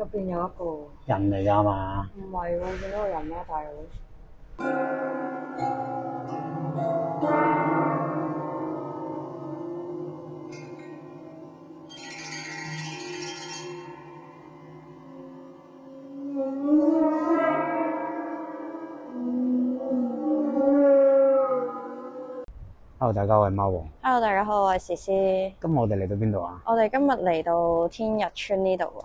入邊有一個，人嚟㗎嘛？唔係喎，見到個人咩大佬？Hello，大家好，我係貓王。Hello，大家好，我係思思。今日我哋嚟到邊度啊？我哋今日嚟到天日村呢度喎，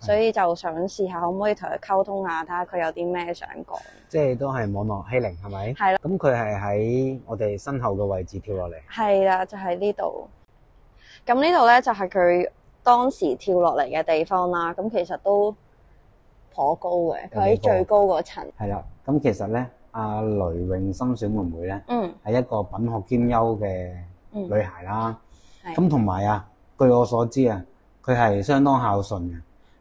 所以就想試下可唔可以同佢溝通下，睇下佢有啲咩想講。即係都係網絡欺凌係咪？係啦，咁佢係喺我哋身後嘅位置跳落嚟。係啦，就喺呢度。咁呢度咧就係佢當時跳落嚟嘅地方啦。咁其實都頗高嘅，佢喺最高嗰層。係啦。咁其實咧，阿雷永心小妹妹咧嗯，係一個品學兼優嘅嗯女孩啦。咁同埋啊，據我所知啊，佢係相當孝順嘅，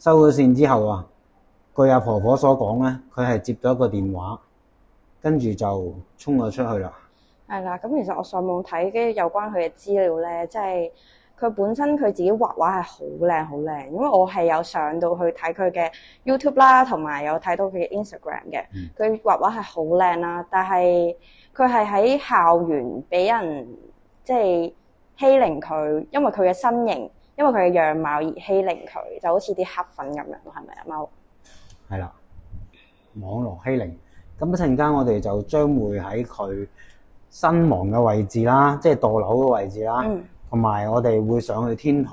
收咗線之後啊，據阿婆婆所講咧，佢係接咗一個電話，跟住就衝咗出去啦。係啦，咁其實我上網睇嘅有關佢嘅資料咧，即係佢本身佢自己畫畫係好靚好靚，因為我係有上到去睇佢嘅 YouTube 啦，同埋有睇到佢嘅 Instagram 嘅嗯，佢畫畫係好靚啦，但係佢係喺校園俾人即係欺凌佢，因為佢嘅身形，因為佢嘅樣貌而欺凌佢，就好似啲黑粉咁樣，係咪啊貓？係啦，網絡欺凌。咁一陣間我哋就將會喺佢身亡嘅位置啦，即係墮樓嘅位置啦，嗯，同埋、我哋會上去天台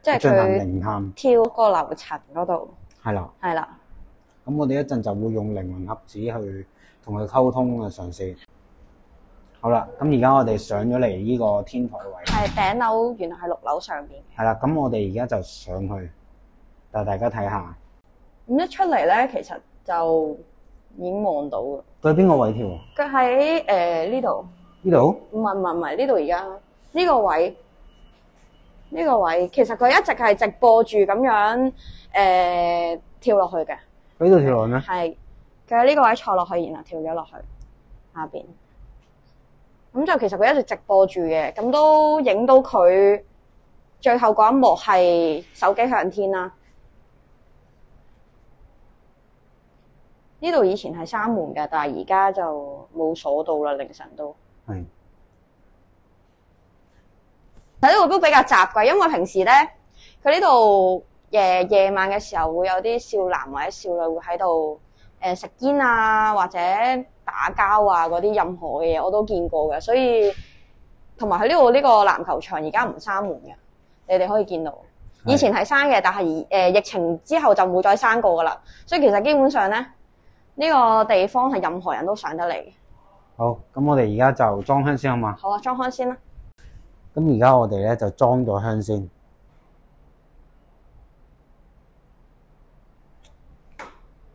即係進行佢靈探。跳個樓層嗰度，係啦，係啦。咁我哋一陣就會用靈魂盒子去同佢溝通嘅嘗試。好啦，咁而家我哋上咗嚟呢個天台位。係頂樓，原來係六樓上边。系。啦，咁我哋而家就上去，帶大家睇下。咁一出嚟咧，其實就已经望到。佢喺邊個位跳？佢喺诶呢度，呢度？唔係唔係唔系呢度，而家呢個位，呢、個位其實佢一直係直播住咁樣誒、呃跳落去嘅，喺度跳落去咩？係佢喺呢個位坐落去，然後跳咗落去下邊。咁就其實佢一直直播住嘅，咁都影到佢最後嗰一幕係手機向天啦。呢度以前係閂門嘅，但係而家就冇鎖到啦，凌晨都。係喺呢度都比較雜嘅，因為平時咧，佢呢度夜夜晚嘅時候會有啲少男或者少女會喺度誒食煙啊，或者打交啊嗰啲任何嘅嘢我都見過嘅，所以同埋喺呢度呢個籃球場而家唔閂門嘅，你哋可以見到。以前係閂嘅，但係誒、呃疫情之後就冇再閂過噶啦，所以其實基本上咧呢、個地方係任何人都上得嚟嘅。好，咁我哋而家就裝香先好嘛？好啊，裝香先啦。咁而家我哋咧就裝咗香先。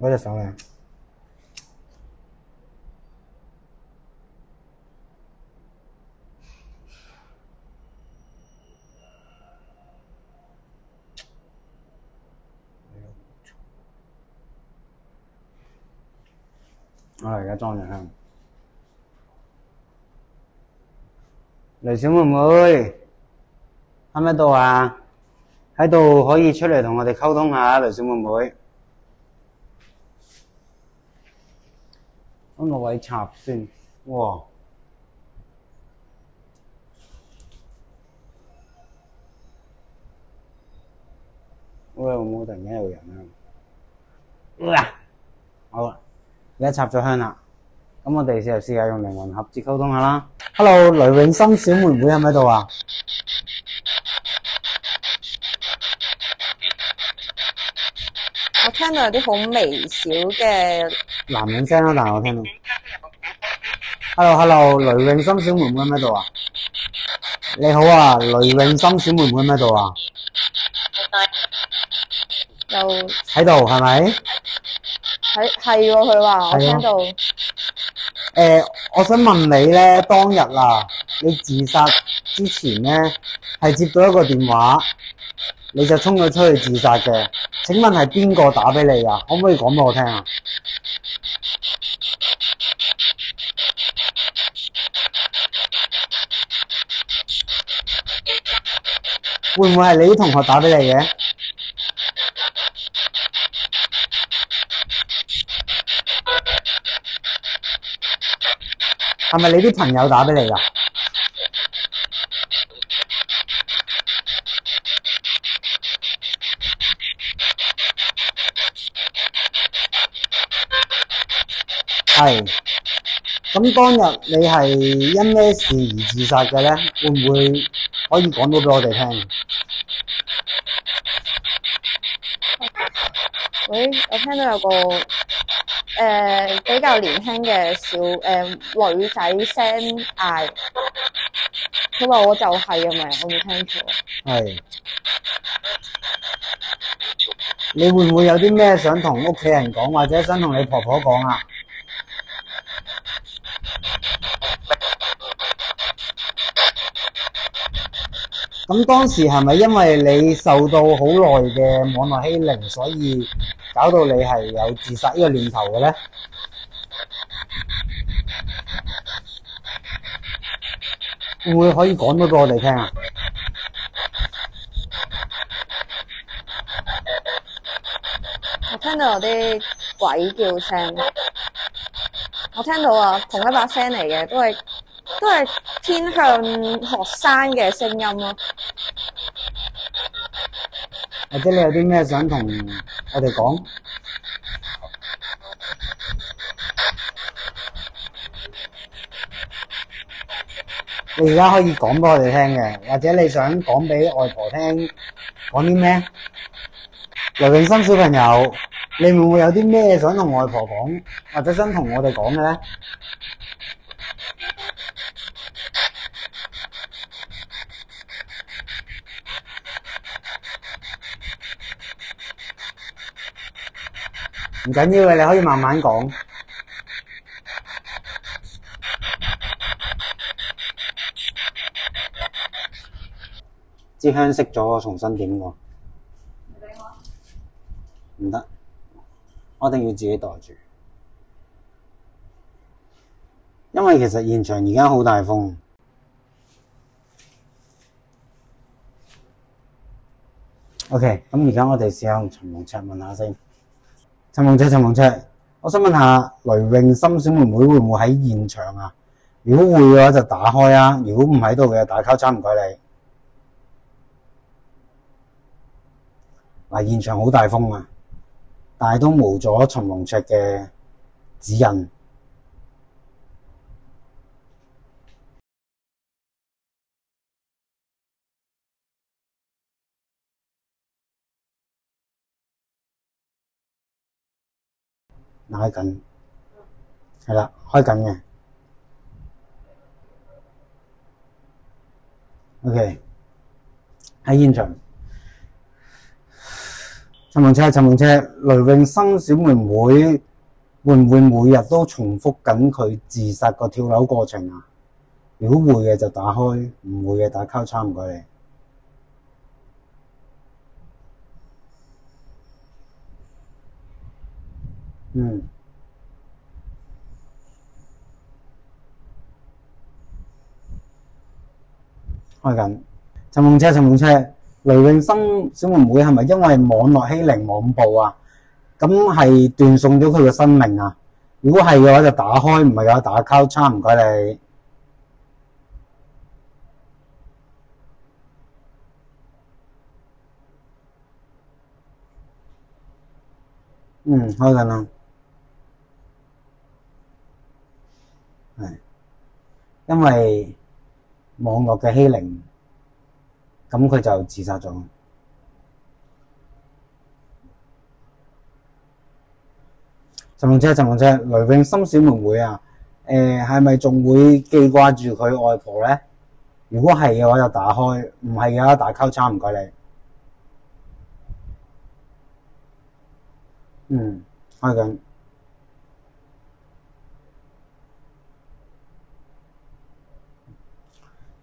嗰隻手咧，我哋而家裝咗香。雷小妹妹喺唔喺度啊？喺度可以出嚟同我哋溝通下，雷小妹妹。揾個位插先，哇！喂，有冇突然間有人啊？哇！好啦，而家插咗香啦。咁我哋試下試下用靈魂盒子溝通下啦。Hello，雷永心小妹妹喺唔喺度啊？我聽到有啲好微小嘅男人聲啦，但係我聽到。Hello，Hello，雷永心小妹妹喺唔喺度啊？你好啊，雷永心小妹妹喺唔喺度啊？又喺度係咪？係係喎，佢話我係啊聽到誒、我想問你咧，當日啊，你自殺之前咧，係接到一個電話，你就衝咗出去自殺嘅。請問係邊個打俾你啊？可唔可以講俾我聽啊？會唔會係你啲同學打俾你嘅？係咪你啲朋友打俾你㗎？係。咁當日你係因咩事而自殺嘅咧？會唔會可以講到俾我哋聽？喂，我聽到有個誒、呃比較年輕嘅小誒、呃女仔聲嗌，佢話我就係啊咪，我冇聽錯。係。你會唔會有啲咩想同屋企人講，或者想同你婆婆講啊？咁當時係咪因為你受到好耐嘅網絡欺凌，所以搞到你係有自殺呢個念頭嘅咧？會唔會可以講到俾我哋聽啊？我聽到有啲鬼叫聲，我聽到啊，同一把聲嚟嘅，都係都係偏向學生嘅聲音咯。或者你有啲咩想同我哋讲？你而家可以讲俾我哋听嘅，或者你想讲俾外婆听，讲啲咩？刘永生小朋友，你会唔会有啲咩想同外婆讲，或者想同我哋讲嘅咧？唔緊要嘅，你可以慢慢講。支香熄咗，重新點喎。唔得，我一定要自己袋住。因為其實現場而家好大風。OK，咁而家我哋試下用陳龍赤問下先。陳夢赤，陳夢赤，我想問下雷永心小妹妹會唔會喺現場啊？如果會嘅話就打開啊，如果唔喺度嘅打交叉，唔该你。嗱，現場好大風啊，但係都冇咗陳夢赤嘅指引。開緊，係啦，開緊嘅。OK，喺現場。陳夢赤，陳夢赤，雷永生小妹妹會唔會每日都重複緊佢自殺個跳樓過程啊？如果會嘅就打開，唔會嘅打交叉，唔該你。嗯。開緊。陳夢赤，陳夢赤，雷永生小妹妹係咪因為網絡欺凌網暴啊？咁係斷送咗佢嘅生命啊？如果係嘅話就打開，唔係嘅話打交叉，唔該你。嗯，開緊啦。因為網絡嘅欺凌，咁佢就自殺咗。陳龍姐，陳龍姐，雷永心小妹妹啊，誒係咪仲會記掛住佢外婆咧？如果係嘅話就打開，唔係嘅話打交叉，唔該你。嗯，開緊。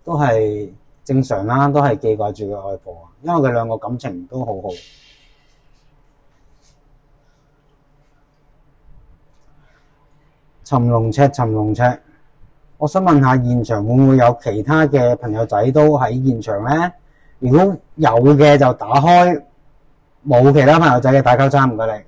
都係正常啦，都係記掛住佢外婆，因為佢兩個感情都好好。尋龍尺，尋龍尺，我想問下現場會唔會有其他嘅朋友仔都喺現場咧？如果有嘅就打開，冇其他朋友仔嘅打交叉，唔該你。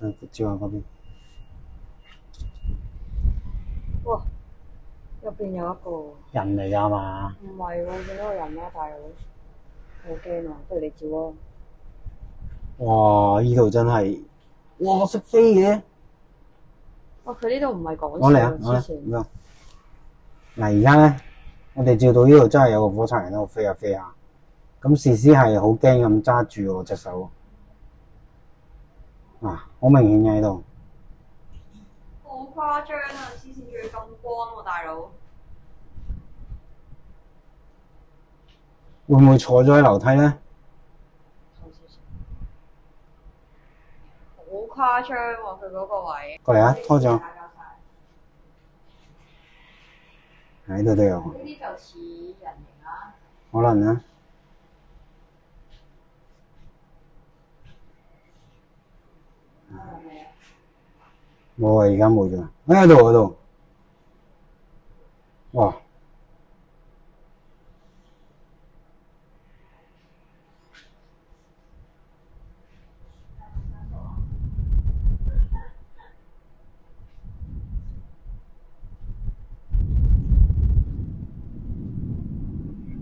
嗯，嗯照下嗰邊。哇！入邊有一個，人嚟㗎嘛？唔係喎，見到個人啦，大佬，好驚啊！不如你照啊！哇！呢度真係，哇識飛嘅。哇！佢呢度唔係講攞嚟啊！我嚟咁樣嗱，而家咧，我哋照到呢度真係有個火柴人喺度飛下飛下。咁事師係好驚咁揸住我隻手，嗱、好明顯嘅喺度。好誇張啊！黐線仲要咁光喎，大佬。會唔會坐咗喺樓梯咧？好誇張喎！佢嗰個位。過嚟啊，拖咗喺度都有，呢啲就似人形啦。可能啊。係咪啊？冇啊，而家冇咗。喺度喺度，哇！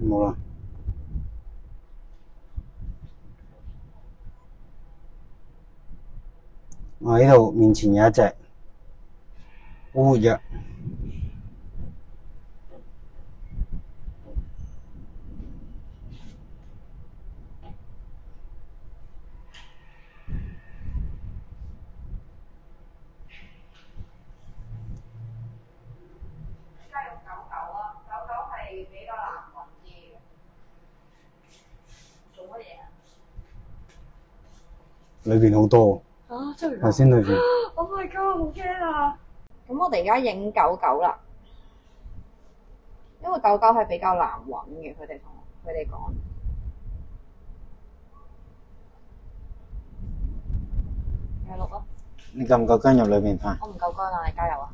冇啦。我喺度面前有一隻好活躍，而家用啊，比揾啲嘅。做乜嘢啊？裏邊好多，啊，真係頭先對住 Oh my god！好驚啊！咁我哋而家影狗狗啦，因為狗狗係比較難揾嘅，佢哋同佢哋講。你錄啊！你夠唔夠姜入裏面拍？我唔夠乾啊，你加油啊！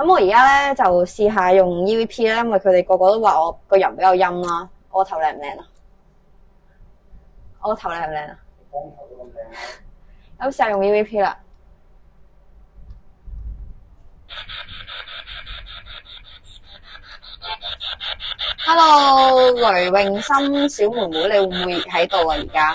咁我而家咧就試下用 EVP 啦，因為佢哋個個都話我個人比較陰啦。我頭靚唔靚啊？我個頭靚唔靚啊？光頭都咁靚。咁試下用 EVP 啦。Hello，雷永心小妹妹，你會唔會喺度啊？而家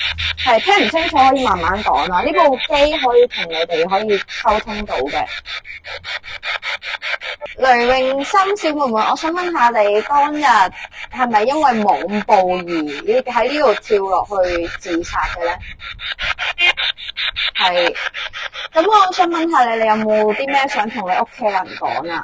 係聽唔清楚可以慢慢講啦，呢部機可以同你哋可以溝通到嘅。雷永心小妹妹，我想問下你當日係咪因為網暴而你喺呢度跳落去自殺嘅咧？係。咁我想問下你，你有冇啲咩想同你屋企人講啊？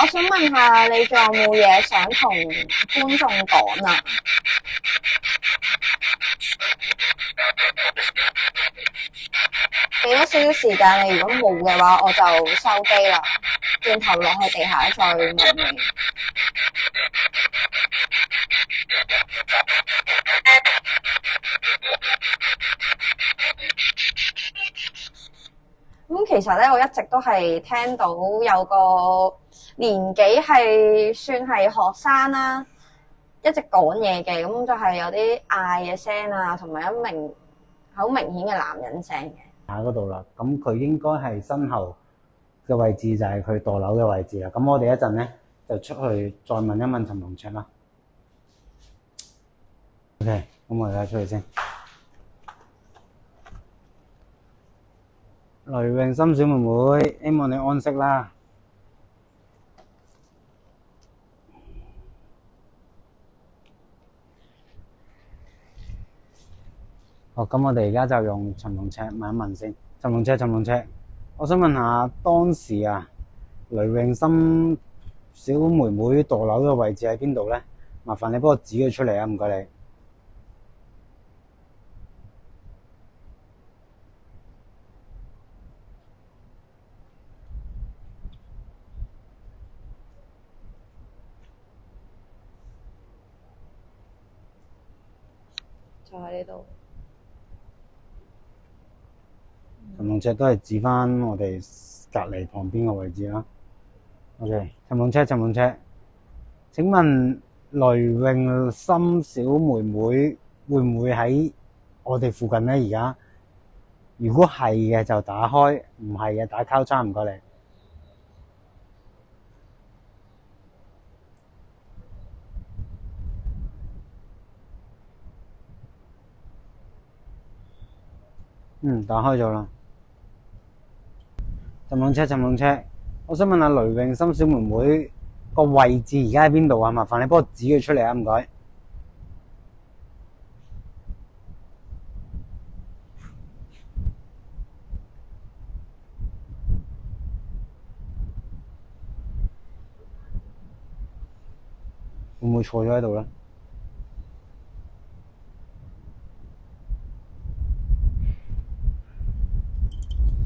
我想問下你仲有冇嘢想同觀眾講啊？俾多少少時間你，如果冇嘅話，我就收機啦，轉頭落去地下再問你。咁其實咧，我一直都係聽到有個年紀係算係學生啦，一直講嘢嘅，咁就係有啲嗌嘅聲啊，同埋一明好明顯嘅男人聲嘅。喺嗰度啦，咁佢應該係身後嘅位置就係佢墮樓嘅位置啦。咁我哋一陣咧就出去再問一問陳龍卓啦。OK，咁我哋而家出去先。雷永心小妹妹，希望你安息啦。好，咁我哋而家就用尋龍尺問一問先。尋龍尺，尋龍尺，我想問下當時啊，雷永森小妹妹墮樓嘅位置喺邊度咧？麻煩你幫我指佢出嚟啊！唔該你。就喺呢度。尋龍尺都係指翻我哋隔離旁邊嘅位置啦。OK，尋龍尺，尋龍尺，請問雷泳心小妹妹會唔會喺我哋附近咧？而家如果係嘅就打開，唔係嘅打交叉，唔該你。嗯，打開咗啦。尋龍尺，尋龍尺，我想問下雷永森小妹妹個位置而家喺邊度啊？麻煩你幫我指佢出嚟啊！唔該。會唔會錯咗喺度咧？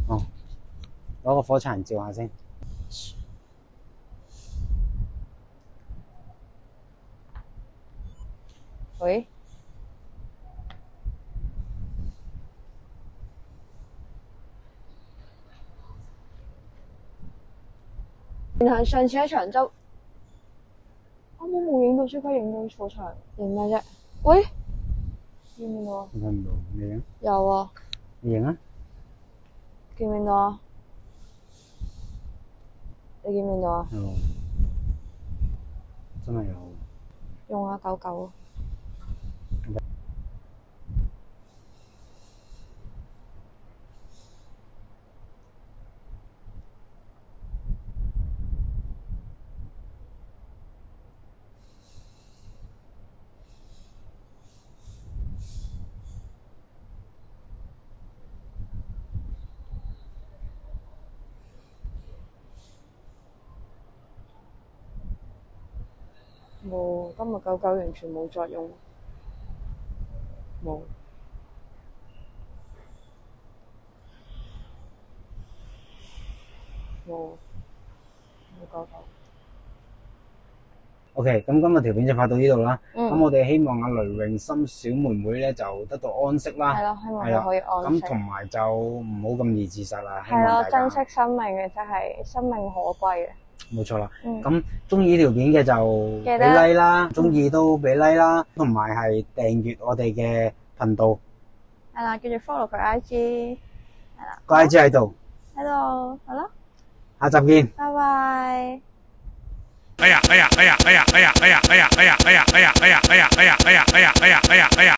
哦，攞個火柴人照下先。喂？然後上次喺長洲，啱啱冇影到，即刻影到火柴，影咩啫？喂？見唔到啊？睇唔到，你影？有啊，你影啊！見唔見到啊？你見唔見到啊？有，真係有。用下狗狗。冇，今日狗狗完全冇作用，冇。冇，冇狗狗。OK，咁今日條片就拍到呢度啦。嗯咁我哋希望阿雷永心小妹妹咧就得到安息啦。係咯，希望可以安息。咁同埋就唔好咁易自殺啦。希望係咯，珍惜生命嘅真係生命可貴嘅。冇錯啦。嗯，咁中意呢條片嘅就俾 like 啦，中意都俾 like 啦，同埋係訂閱我哋嘅頻道，係啦，叫住 follow 佢 IG，個 IG 喺度。喺度，好啦，下集見。拜拜。哎呀哎呀哎呀哎呀哎呀哎呀哎呀哎呀哎呀哎呀哎呀哎呀哎呀哎呀哎呀哎呀哎呀哎呀！